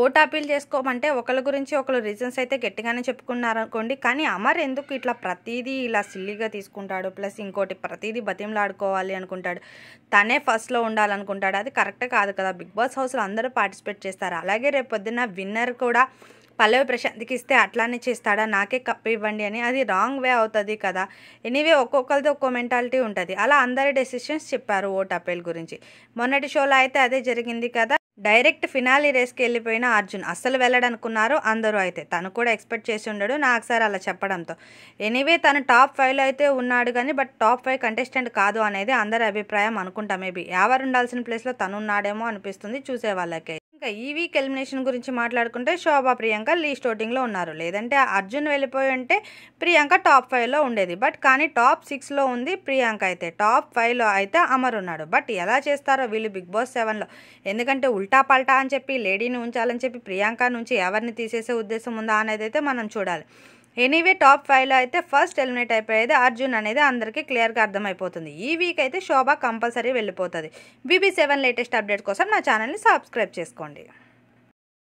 Vote appeal చేసుకోమంటే ఒకరి గురించి ఒకరు రీజన్స్ అయితే గట్టిగానే చెప్పుకున్నారనుకోండి. కానీ అమర్ ఎందుకు ఇట్లా ప్రతిదీ ఇలా సిల్లీగా తీసుకుంటాడు? ప్లస్ ఇంకోటి ప్రతిదీ బతిమలాడుకోవాలి అనుకుంటాడు. తనే ఫస్ట్లో ఉండాలనుకుంటాడు. అది కరెక్ట్ కాదు కదా. బిగ్ బాస్ హౌస్లో అందరూ పార్టిసిపేట్ చేస్తారు. అలాగే రేపు పొద్దున్న విన్నర్ కూడా పల్లవి ప్రశాంత్కి ఇస్తే అట్లానే చేస్తాడా? నాకే కప్పు ఇవ్వండి అని. అది రాంగ్ వే అవుతుంది కదా. ఎనీవే ఒక్కొక్కరిది ఒక్కో మెంటాలిటీ ఉంటుంది. అలా అందరి డెసిషన్స్ చెప్పారు ఓట్ అప్పీల్ గురించి. మొన్నటి షోలో అయితే అదే జరిగింది కదా. డైరెక్ట్ ఫినాలి రేస్కి వెళ్ళిపోయిన అర్జున్ అస్సలు వెళ్ళడనుకున్నారు అందరూ అయితే. తను కూడా ఎక్స్పెక్ట్ చేసి ఉండడు నాకు సార్ అలా చెప్పడంతో. ఎనీవే తను టాప్ ఫైవ్లో అయితే ఉన్నాడు కానీ బట్ టాప్ ఫైవ్ కంటెస్టెంట్ కాదు అనేది అందరి అభిప్రాయం అనుకుంటా మేబీ. ఎవరు ఉండాల్సిన ప్లేస్లో తను ఉన్నాడేమో అనిపిస్తుంది చూసే వాళ్ళకి ఈవీ ఈ వీక్ ఎలిమినేషన్ గురించి మాట్లాడుకుంటే శోభా ప్రియాంక లీస్ట్ ఓటింగ్లో ఉన్నారు. లేదంటే అర్జున్ వెళ్ళిపోయి ఉంటే ప్రియాంక టాప్ ఫైవ్లో ఉండేది. బట్ కానీ టాప్ సిక్స్లో ఉంది ప్రియాంక అయితే. టాప్ ఫైవ్లో అయితే అమర్ ఉన్నాడు. బట్ ఎలా చేస్తారో వీళ్ళు బిగ్ బాస్ సెవెన్లో. ఎందుకంటే ఉల్టా పల్టా అని చెప్పి లేడీని ఉంచాలని చెప్పి ప్రియాంక నుంచి ఎవరిని తీసేసే ఉద్దేశం ఉందా అనేది అయితే మనం చూడాలి. ఎనీవే టాప్ ఫైవ్లో అయితే ఫస్ట్ ఎలిమినేట్ అయిపోయేది అర్జున్ అనేది అందరికీ క్లియర్గా అర్థమైపోతుంది. ఈ వీక్ అయితే శోభ కంపల్సరీ వెళ్ళిపోతుంది. బీబీ సెవెన్ లేటెస్ట్ అప్డేట్ కోసం నా ఛానల్ని సబ్స్క్రైబ్ చేసుకోండి.